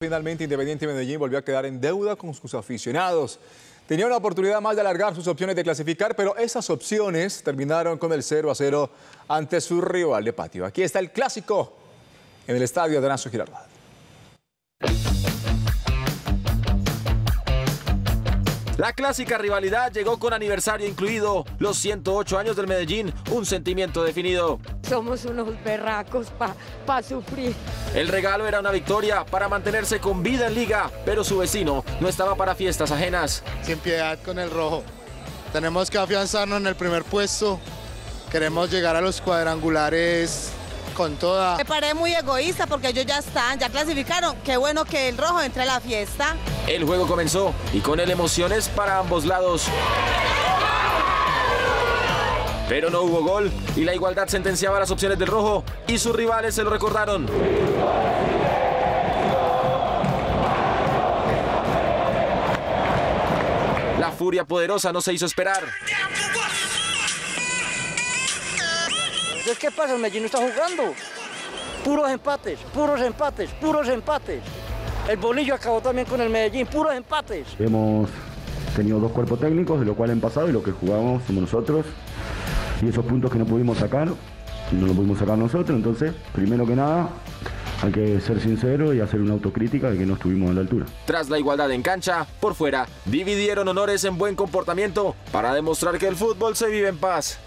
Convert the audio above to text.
Finalmente, Independiente Medellín volvió a quedar en deuda con sus aficionados. Tenía una oportunidad más de alargar sus opciones de clasificar, pero esas opciones terminaron con el 0 a 0 ante su rival de patio. Aquí está el clásico en el estadio de Nazo Girardot. La clásica rivalidad llegó con aniversario incluido, los 108 años del Medellín, un sentimiento definido. Somos unos berracos para pa sufrir. El regalo era una victoria para mantenerse con vida en liga, pero su vecino no estaba para fiestas ajenas. Sin piedad con el rojo. Tenemos que afianzarnos en el primer puesto. Queremos llegar a los cuadrangulares con toda. Me paré muy egoísta porque ellos ya están, ya clasificaron. Qué bueno que el rojo entre a la fiesta. El juego comenzó y con él emociones para ambos lados. Pero no hubo gol y la igualdad sentenciaba las opciones del rojo y sus rivales se lo recordaron. La furia poderosa no se hizo esperar. Entonces, ¿qué pasa? El Medellín no está jugando. Puros empates, puros empates, puros empates. El bolillo acabó también con el Medellín, puros empates. Hemos tenido dos cuerpos técnicos, de lo cual han pasado y lo que jugamos somos nosotros. Y esos puntos que no pudimos sacar, no los pudimos sacar nosotros. Entonces, primero que nada, hay que ser sincero y hacer una autocrítica de que no estuvimos a la altura. Tras la igualdad en cancha, por fuera, dividieron honores en buen comportamiento para demostrar que el fútbol se vive en paz.